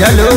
galera